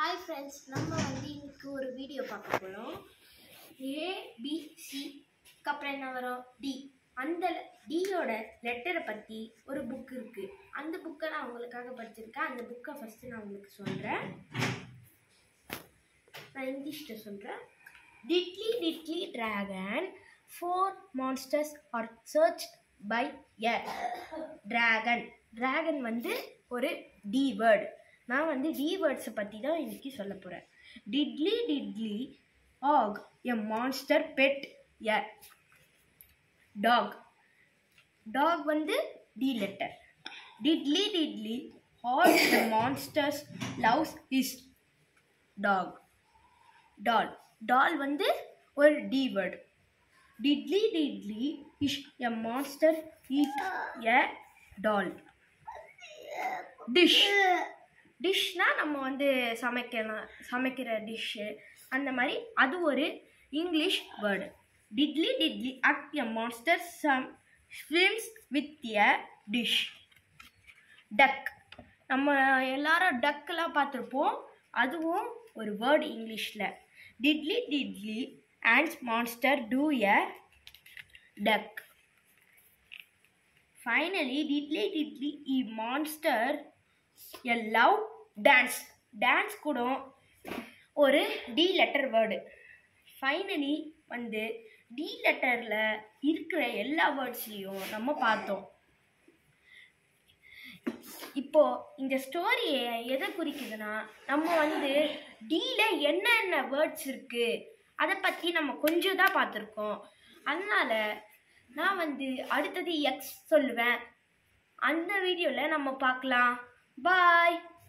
Hi friends நம்ம வந்து இன்னைக்கு ஒரு வீடியோ பார்க்க போகிறோம் ஏபிசி அப்புறம் என்ன வரும்? டி அந்த டியோட லெட்டரை பற்றி ஒரு புக் இருக்குது அந்த புக்கை நான் உங்களுக்காக படிச்சிருக்கேன். அந்த புக்கை ஃபஸ்ட்டு நான் உங்களுக்கு சொல்கிறேன் நான் இங்கிலீஷில் சொல்கிறேன் tiddly tiddly dragon four monsters are search by a dragon dragon வந்து ஒரு டி வேர்டு நான் வந்து டி வேர்ட்ஸை பற்றி தான் இன்னைக்கு சொல்ல போகிறேன் டிட்லி டிட்லி ஆக் a monster pet a dog dog வந்து D letter tiddly tiddly all the monsters loves is dog doll doll வந்து ஒரு D word tiddly tiddly is a monster eat a doll dish டிஷ்னால் நம்ம வந்து சமைக்கலாம் சமைக்கிற dish. அந்த மாதிரி அது ஒரு English word. Tiddly tiddly at a monster some swims with a dish. Duck. நம்ம எல்லாரும் டக்கெலாம் பார்த்துருப்போம் அதுவும் ஒரு வேர்டு இங்கிலீஷில். Tiddly tiddly and monster do a duck. Finally tiddly tiddly a monster a love dance. Dance கூட ஒரு டி லெட்டர் வேர்டு ஃபைனலி வந்து டி லெட்டரில் இருக்கிற எல்லா வேர்ட்ஸ்லேயும் நம்ம பார்த்தோம். இப்போ இந்த ஸ்டோரியை எதை குறிக்குதுன்னா நம்ம வந்து டீல என்னென்ன வேர்ட்ஸ் இருக்கு அதை பற்றி நம்ம கொஞ்சம் தான் பார்த்துருக்கோம். அதனால நான் வந்து அடுத்தது எக்ஸ் சொல்லுவேன். அந்த வீடியோவில் நம்ம பார்க்கலாம். 拜。